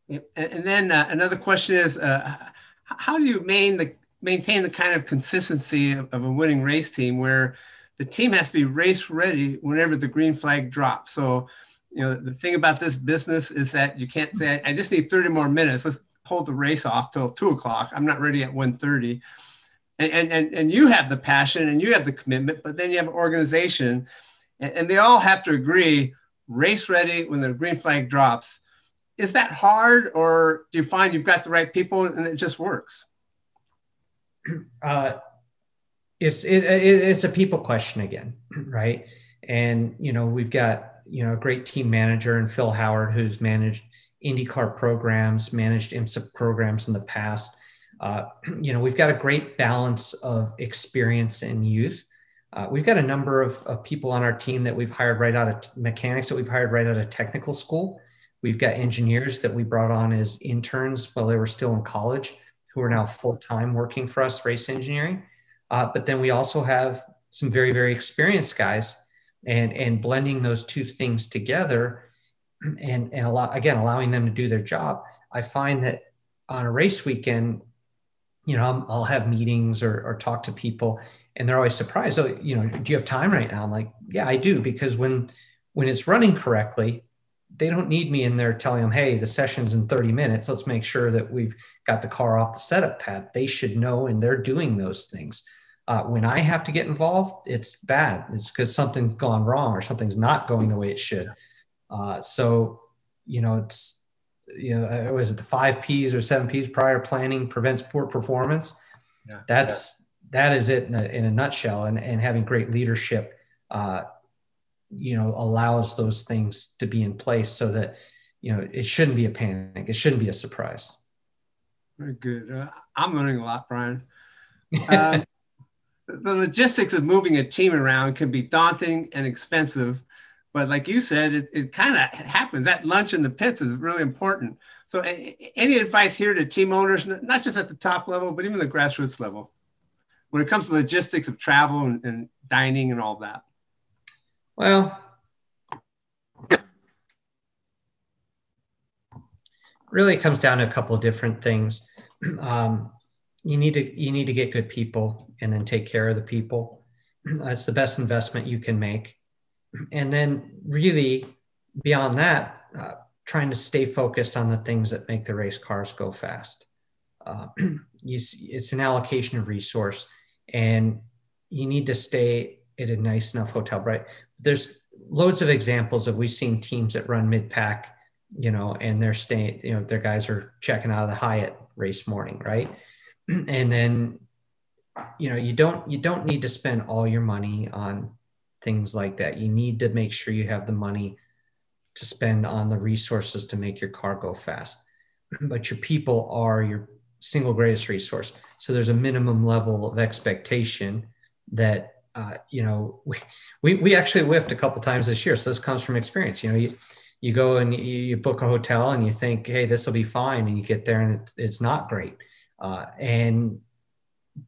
And then uh, another question is, uh, how do you main the, maintain the kind of consistency of, of, a winning race team where the team has to be race ready whenever the green flag drops? So, you know, the thing about this business is that you can't say, I just need 30 more minutes. Let's hold the race off till two o'clock. I'm not ready at 1.30. And, and, and, and you have the passion and you have the commitment, but then you have an organization and, and they all have to agree race ready when the green flag drops. Is that hard, or do you find you've got the right people and it just works? Uh, it's it, it, it's a people question again, right? And you know we've got you know a great team manager and Phil Howard who's managed IndyCar programs, managed IMSA programs in the past. Uh, you know we've got a great balance of experience and youth uh, we've got a number of, of, people on our team that we've hired right out of mechanics that we've hired right out of technical school. We've got engineers that we brought on as interns while they were still in college, who are now full time working for us, race engineering. Uh, but then we also have some very, very experienced guys, and and blending those two things together, and and allow, again allowing them to do their job. I find that on a race weekend, you know, I'll, I'll have meetings or, or talk to people, and they're always surprised. Oh, you know, do you have time right now? I'm like, yeah, I do, because when when it's running correctly, they don't need me in there telling them, hey, the session's in 30 minutes. Let's make sure that we've got the car off the setup pad. They should know, and they're doing those things. Uh, when I have to get involved, it's bad. It's because something's gone wrong or something's not going the way it should. Uh, so, you know, it's you know, uh, was it the five P's or seven P's? Prior planning prevents poor performance. Yeah. That's that is it in a, in a nutshell. And, and having great leadership, uh, you know, allows those things to be in place so that, you know, it shouldn't be a panic. It shouldn't be a surprise. Very good. Uh, I'm learning a lot, Bryan. Um, the logistics of moving a team around can be daunting and expensive, but like you said, it, it kind of happens. That lunch in the pits is really important. So, any advice here to team owners, not just at the top level, but even the grassroots level? when it comes to logistics of travel and, and dining and all that? Well, really comes down to a couple of different things. Um, you need to you need to get good people and then take care of the people. That's the best investment you can make. And then really beyond that, uh, trying to stay focused on the things that make the race cars go fast. Uh, you, it's an allocation of resource and you need to stay at a nice enough hotel, right? There's loads of examples of we've seen teams that run mid pack, you know, and they're staying, you know, their guys are checking out of the Hyatt race morning, right? and then, you know, you don't you don't need to spend all your money on things like that. You need to make sure you have the money to spend on the resources to make your car go fast. But your people are your single greatest resource. So there's a minimum level of expectation that uh, you know we, we we actually whiffed a couple times this year. So this comes from experience. You know, you you go and you book a hotel and you think, hey, this will be fine, and you get there and it's not great. Uh, and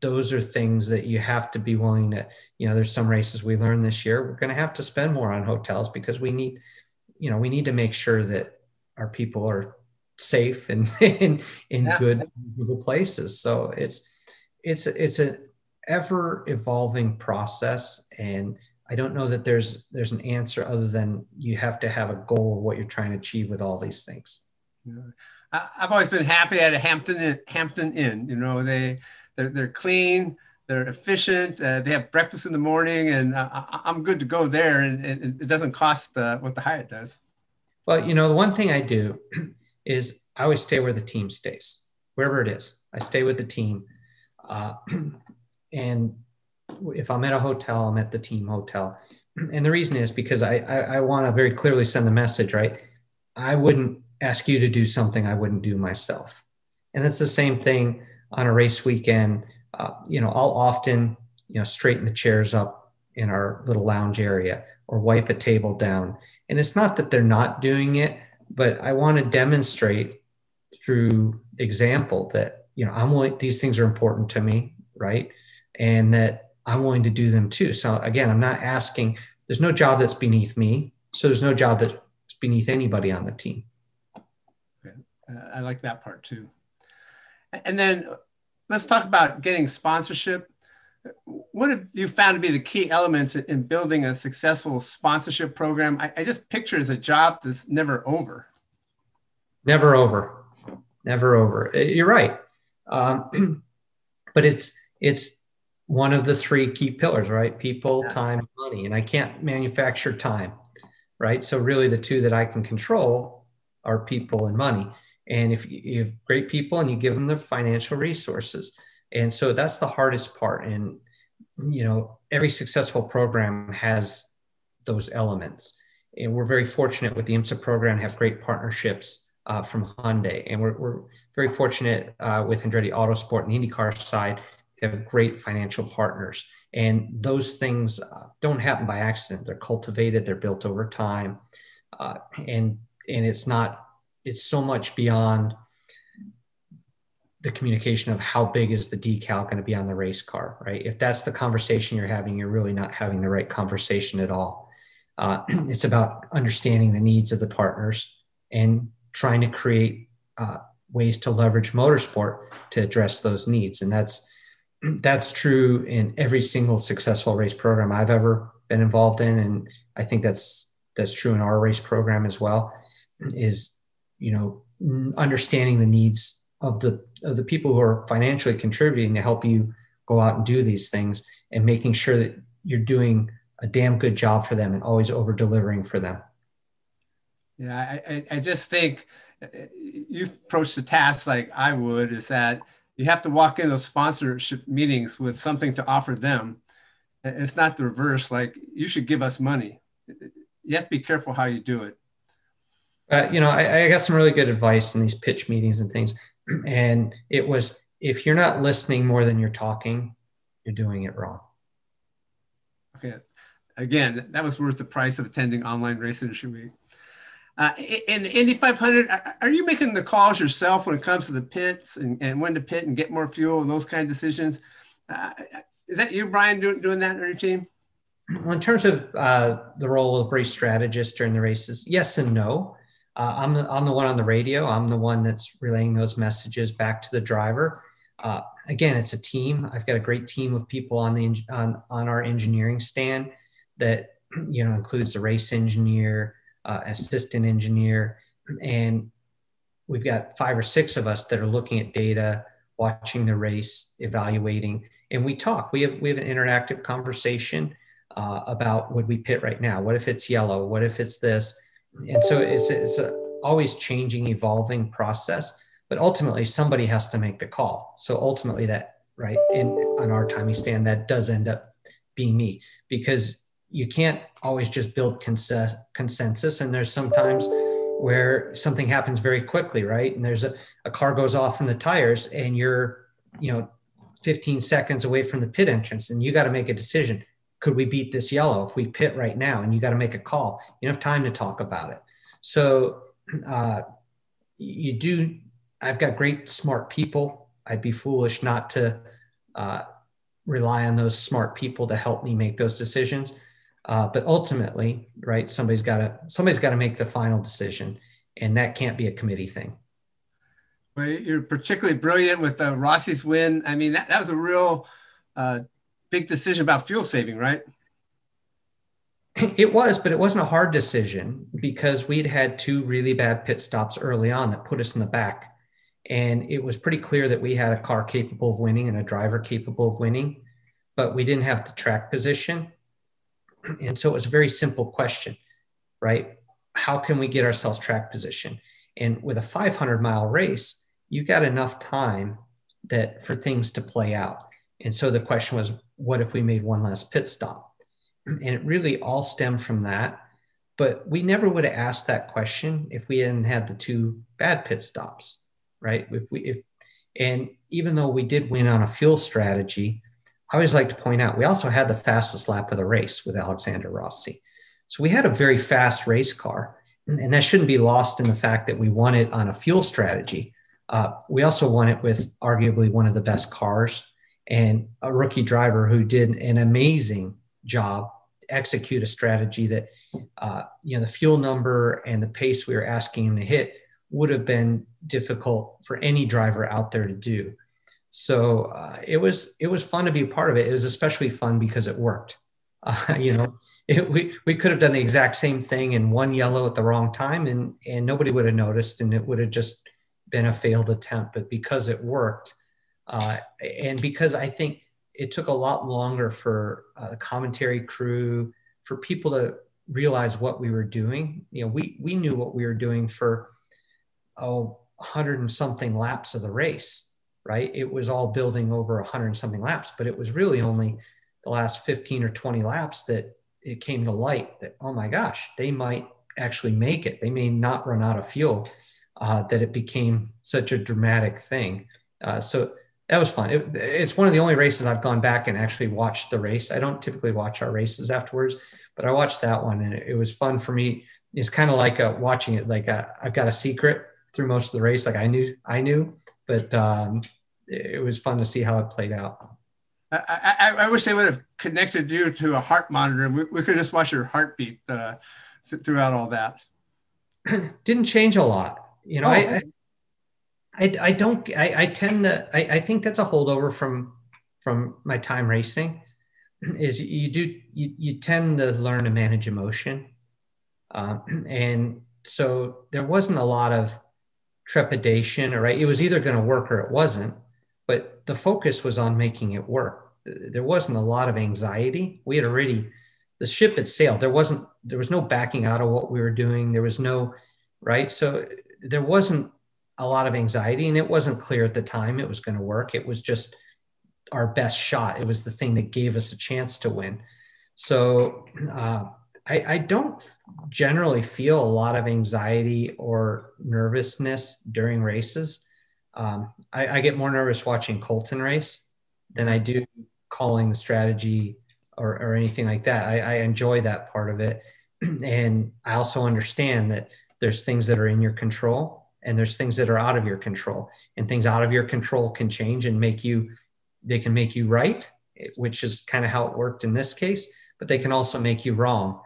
those are things that you have to be willing to you know there's some races we learned this year we're going to have to spend more on hotels because we need you know we need to make sure that our people are safe and in in yeah. good places so it's it's it's an ever evolving process and i don't know that there's there's an answer other than you have to have a goal of what you're trying to achieve with all these things. Yeah. i've always been happy at a hampton hampton inn you know they they're, they're clean they're efficient uh, they have breakfast in the morning and uh, i'm good to go there and, and it doesn't cost uh, what the hyatt does. Well you know the one thing i do is i always stay where the team stays wherever it is. I stay with the team. Uh, and if I'm at a hotel, I'm at the team hotel. And the reason is because I, I, I want to very clearly send the message, right? I wouldn't ask you to do something I wouldn't do myself. And it's the same thing on a race weekend. Uh, you know, I'll often, you know, straighten the chairs up in our little lounge area or wipe a table down. And it's not that they're not doing it, but I want to demonstrate through example that, you know, I'm willing, these things are important to me, right? And that I'm willing to do them too. So again, I'm not asking, there's no job that's beneath me. So there's no job that's beneath anybody on the team. I like that part too. And then let's talk about getting sponsorship. What have you found to be the key elements in building a successful sponsorship program? I, I just picture as a job that's never over. Never over, never over. You're right, um, but it's it's one of the three key pillars, right? People, time, money. And I can't manufacture time, right? So really the two that I can control are people and money. And if you have great people and you give them the financial resources. And so that's the hardest part. And, you know, every successful program has those elements. And we're very fortunate with the IMSA program, have great partnerships uh, from Hyundai. And we're, we're very fortunate uh, with Andretti Autosport and the IndyCar side have great financial partners. And those things uh, don't happen by accident. They're cultivated, they're built over time. Uh, and, and it's not, it's so much beyond the communication of how big is the decal going to be on the race car, right? If that's the conversation you're having, you're really not having the right conversation at all. Uh, it's about understanding the needs of the partners and trying to create uh, ways to leverage motorsport to address those needs. And that's that's true in every single successful race program I've ever been involved in, and I think that's that's true in our race program as well. Is you know understanding the needs of the of the people who are financially contributing to help you go out and do these things, and making sure that you're doing a damn good job for them and always over delivering for them. Yeah, I, I just think uh, you approach the task like I would is that you have to walk into those sponsorship meetings with something to offer them. It's not the reverse, like you should give us money. You have to be careful how you do it. Uh, you know, I, I got some really good advice in these pitch meetings and things. And it was if you're not listening more than you're talking, you're doing it wrong. Okay. Again, that was worth the price of attending online race industry week. Uh, in the Indy 500, are you making the calls yourself when it comes to the pits and, and when to pit and get more fuel and those kind of decisions? Uh, is that you, Bryan, doing, doing that on your team? Well, in terms of uh, the role of race strategist during the races, yes and no. Uh, I'm, the, I'm the one on the radio. I'm the one that's relaying those messages back to the driver. Uh, again, it's a team. I've got a great team of people on the on, on our engineering stand that you know includes the race engineer, uh, assistant engineer, and we've got five or six of us that are looking at data, watching the race, evaluating, and we talk. We have we have an interactive conversation uh, about what we pit right now. What if it's yellow? What if it's this? And so it's it's a always changing, evolving process. But ultimately, somebody has to make the call. So ultimately, that right in on our timing stand, that does end up being me because you can't always just build consensus and there's sometimes where something happens very quickly right and there's a, a car goes off from the tires and you're you know 15 seconds away from the pit entrance and you got to make a decision could we beat this yellow if we pit right now and you got to make a call you don't have time to talk about it So uh, you do. I've got great smart people. I'd be foolish not to uh, rely on those smart people to help me make those decisions. Uh, but ultimately, right, somebody's got to somebody's got to make the final decision, and that can't be a committee thing. Well, you're particularly brilliant with uh, Rossi's win. I mean, that, that was a real uh, big decision about fuel saving, right? It was, but it wasn't a hard decision because we'd had two really bad pit stops early on that put us in the back. And it was pretty clear that we had a car capable of winning and a driver capable of winning, but we didn't have the track position. And so it was a very simple question, right? How can we get ourselves track position? And with a 500 mile race, you got enough time that for things to play out. And so the question was, what if we made one last pit stop? And it really all stemmed from that. But we never would have asked that question if we hadn't had the two bad pit stops, right? If we if and even though we did win on a fuel strategy, I always like to point out we also had the fastest lap of the race with Alexander Rossi. So we had a very fast race car. And that shouldn't be lost in the fact that we won it on a fuel strategy. Uh, we also won it with arguably one of the best cars and a rookie driver who did an amazing job to execute a strategy that uh, you know the fuel number and the pace we were asking him to hit would have been difficult for any driver out there to do so uh, it was it was fun to be a part of it. It was especially fun because it worked. Uh, you know it, we, we could have done the exact same thing in one yellow at the wrong time and and nobody would have noticed and it would have just been a failed attempt. But because it worked uh, and because I think it took a lot longer for uh, the commentary crew, for people to realize what we were doing. You know, we we knew what we were doing for oh, hundred and something laps of the race, right? It was all building over a hundred and something laps, but it was really only the last 15 or 20 laps that it came to light that, oh my gosh, they might actually make it. They may not run out of fuel, uh, that it became such a dramatic thing. Uh, so that was fun. It, it's one of the only races I've gone back and actually watched the race. I don't typically watch our races afterwards, but I watched that one and it, it was fun for me. It's kind of like a, watching it. Like i have got a secret through most of the race. Like I knew, I knew, but um, it, was fun to see how it played out. I, I, I, wish they would have connected you to a heart monitor. We, we could just watch your heartbeat uh, th- throughout all that. Didn't change a lot. You know, oh. I, I, I don't I, I tend to I, I think that's a holdover from from my time racing is you do you, you tend to learn to manage emotion um, and so there wasn't a lot of trepidation or right it was either going to work or it wasn't but the focus was on making it work. There wasn't a lot of anxiety. We had already the ship had sailed. There wasn't there was no backing out of what we were doing. There was no right? So there wasn't a lot of anxiety and it wasn't clear at the time it was going to work. It was just our best shot. It was the thing that gave us a chance to win. So uh, I, I, don't generally feel a lot of anxiety or nervousness during races. Um, I, I, get more nervous watching colton race than i do calling the strategy or, or anything like that. I, I enjoy that part of it. And i also understand that there's things that are in your control and there's things that are out of your control. And things out of your control can change and make you they can make you right which is kind of how it worked in this case but they can also make you wrong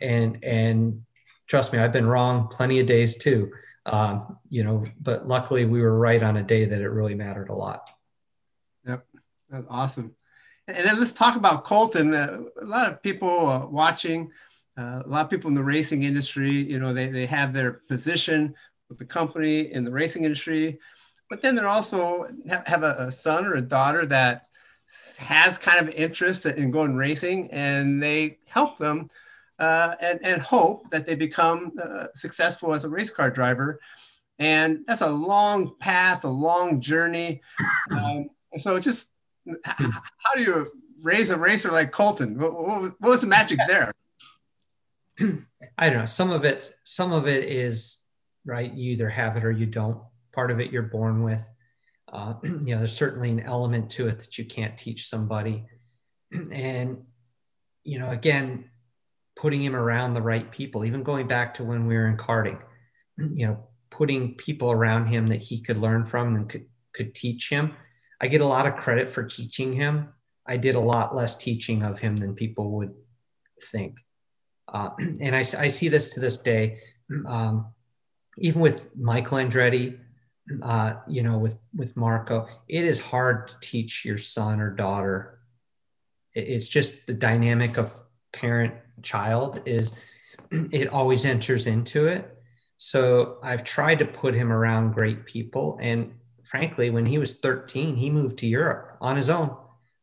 and and trust me i've been wrong plenty of days too. Um, you know but luckily we were right on a day that it really mattered a lot. Yep. That's awesome. And then let's talk about colton uh, a lot of people uh, watching uh, a lot of people in the racing industry you know they, they have their position with the company in the racing industry, but then they're also have a, a son or a daughter that has kind of interest in going racing, and they help them uh, and, and hope that they become uh, successful as a race car driver. And that's a long path, a long journey. Um, so it's just, how do you raise a racer like Colton? What, what, what was the magic there? I don't know. Some of it, some of it is right? You either have it or you don't. Part of it you're born with. Uh, you know, there's certainly an element to it that you can't teach somebody. And, you know, again, putting him around the right people, even going back to when we were in karting, you know, putting people around him that he could learn from and could, could teach him. I get a lot of credit for teaching him. I did a lot less teaching of him than people would think. Uh, and I, I, see this to this day, um, even with Michael Andretti, uh, you know, with, with Marco, it is hard to teach your son or daughter. It's just the dynamic of parent child is it always enters into it. So I've tried to put him around great people. And frankly, when he was 13, he moved to Europe on his own.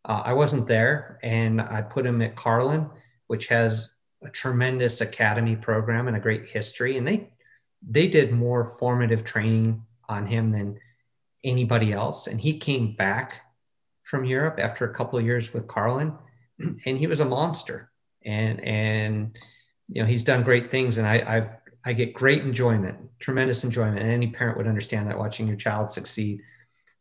Uh, I wasn't there, and I put him at Carlin, which has a tremendous academy program and a great history. And they they did more formative training on him than anybody else. And he came back from Europe after a couple of years with Carlin, and he was a monster and and you know he's done great things, and I, I've I get great enjoyment, tremendous enjoyment, and any parent would understand that watching your child succeed,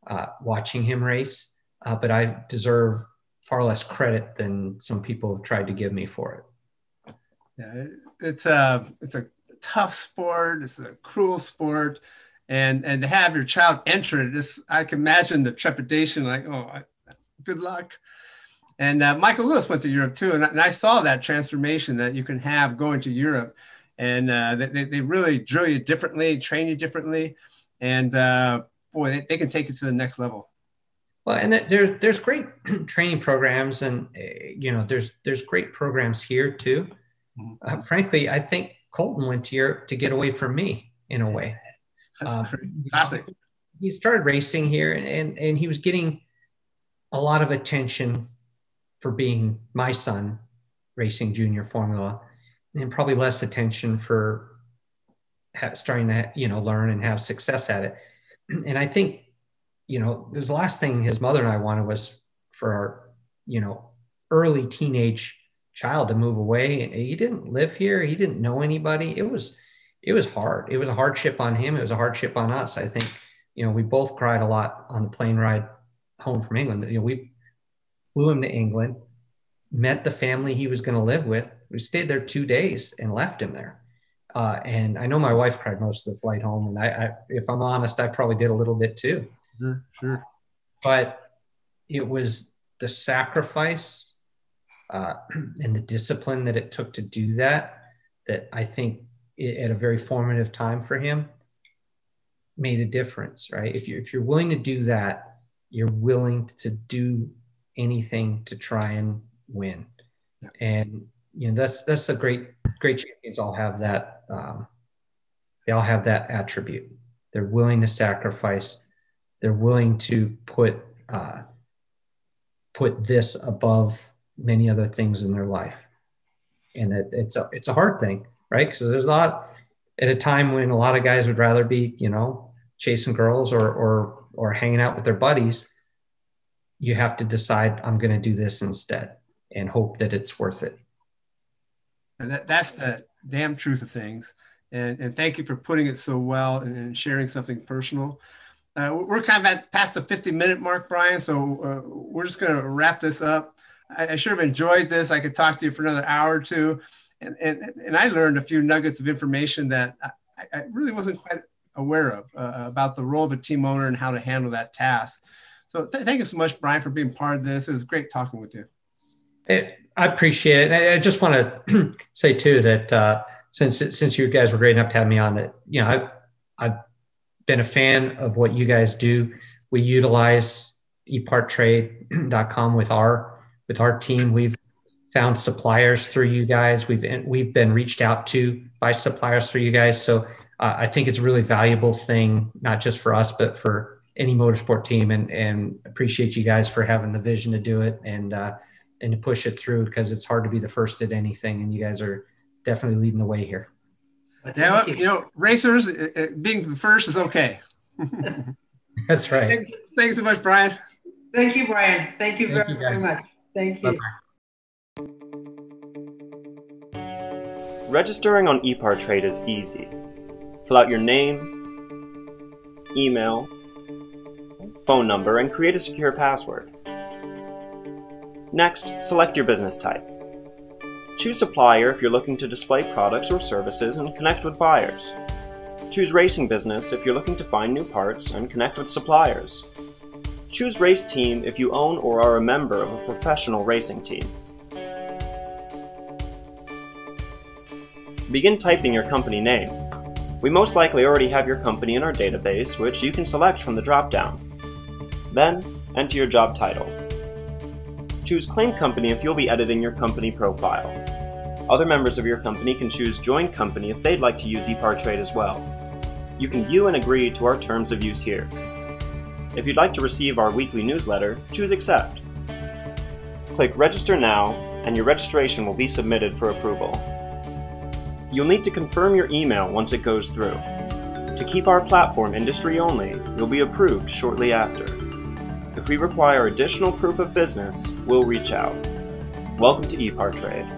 uh, watching him race. Uh, but I deserve far less credit than some people have tried to give me for it. Yeah, it's a it's a tough sport. It's a cruel sport, and and to have your child enter it, this I can imagine the trepidation. Like, oh, good luck. And uh, Michael Lewis went to Europe too, and I, and I, saw that transformation that you can have going to Europe, and uh, they, they really drill you differently, train you differently, and uh, boy, they, they, can take you to the next level. Well, and there's there's great training programs, and eh, you know there's there's great programs here too. Mm-hmm. Uh, frankly, I think Colton went to Europe to get away from me in a way. That's um, classic. He started racing here, and, and and he was getting a lot of attention for being my son racing junior formula and probably less attention for starting to you know learn and have success at it. And i think you know the last thing his mother and i wanted was for our you know early teenage child to move away. And he didn't live here. He didn't know anybody. It was it was hard. It was a hardship on him. It was a hardship on us. I think you know we both cried a lot on the plane ride home from england. You know we flew him to England, met the family he was going to live with. We stayed there two days and left him there. Uh, and I know my wife cried most of the flight home. And I, I, if I'm honest, I probably did a little bit too. Sure, sure. But it was the sacrifice uh, and the discipline that it took to do that that I think it, at a very formative time for him made a difference, right? If you if you're willing to do that, you're willing to do anything to try and win. Yeah. And you know that's that's a great great champions all have that um, they all have that attribute. They're willing to sacrifice. They're willing to put uh, put this above many other things in their life, and it, it's a it's a hard thing, right? Because there's a lot at a time when a lot of guys would rather be you know chasing girls or or or hanging out with their buddies you have to decide I'm going to do this instead and hope that it's worth it. And that, that's the damn truth of things. And, and thank you for putting it so well and, and sharing something personal. Uh, we're kind of at past the 50 minute mark, Bryan. So uh, we're just going to wrap this up. I, I sure have enjoyed this. I could talk to you for another hour or two. And, and, and I learned a few nuggets of information that I, I really wasn't quite aware of uh, about the role of a team owner and how to handle that task. So th- thank you so much, Bryan, for being part of this. It was great talking with you. I appreciate it. I just want to say too that uh, since since you guys were great enough to have me on, that you know I've I've been a fan of what you guys do. We utilize epartrade.com with our with our team. We've found suppliers through you guys. We've we've been reached out to by suppliers through you guys. So uh, I think it's a really valuable thing, not just for us, but for any motorsport team and and appreciate you guys for having the vision to do it and uh, and to push it through because it's hard to be the first at anything and you guys are definitely leading the way here. Yeah, you. you. know, racers being the first is okay. That's right. Thanks, thanks, so much, Bryan. Thank you, Bryan. Thank you Thank very, you very much. Thank you. Bye-bye. Registering on ePartrade is easy. Fill out your name, email, phone number, and create a secure password. Next, select your business type. Choose Supplier if you're looking to display products or services and connect with buyers. Choose Racing Business if you're looking to find new parts and connect with suppliers. Choose Race Team if you own or are a member of a professional racing team. Begin typing your company name. We most likely already have your company in our database, which you can select from the drop-down. Then, enter your job title. Choose Claim Company if you'll be editing your company profile. Other members of your company can choose Join Company if they'd like to use ePartrade as well. You can view and agree to our terms of use here. If you'd like to receive our weekly newsletter, choose Accept. Click Register Now, and your registration will be submitted for approval. You'll need to confirm your email once it goes through. To keep our platform industry only, you'll be approved shortly after. If we require additional proof of business, we'll reach out. Welcome to ePartrade.